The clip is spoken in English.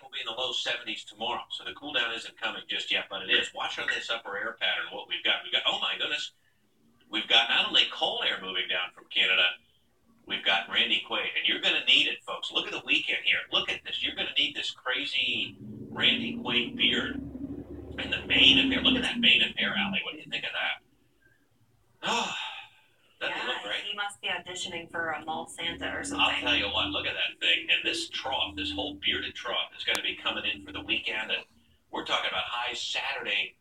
Will be in the low 70s tomorrow, so the cool down isn't coming just yet, but it is. Watch on this upper air pattern what we've got. We've got, oh my goodness, we've got not only cold air moving down from Canada, we've got Randy Quaid, and you're going to need it, folks. Look at the weekend here. Look at this. You're going to need this crazy Randy Quaid beard and the mane and hair. Look at that mane and hair, Allie. What do you think of that? Oh, doesn't yeah, it look great? he must be auditioning for a mall Santa or something. I'll tell you what, look at that thing. And this trough, this whole bearded trough is going to be coming in for the weekend. And we're talking about high Saturday